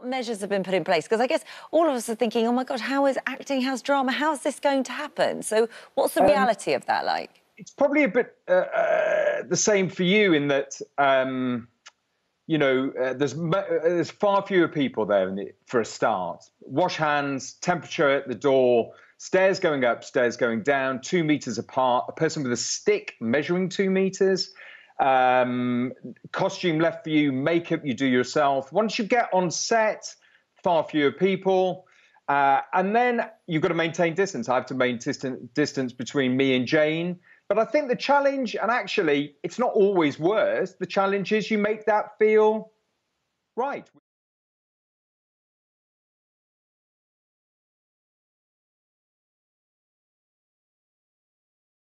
what measures have been put in place? Because I guess all of us are thinking, oh my God, how is acting, how's drama, how's this going to happen? So, what's the um, reality of that like? It's probably a bit uh, uh, the same for you in that. Um, you know, uh, there's uh, there's far fewer people there the, for a start. Wash hands, temperature at the door, stairs going up, stairs going down, two meters apart. A person with a stick measuring two meters. Um, costume left for you, makeup you do yourself. Once you get on set, far fewer people. Uh, and then you've got to maintain distance. I have to maintain distance between me and Jane. But I think the challenge, and actually, it's not always worse, the challenge is you make that feel right.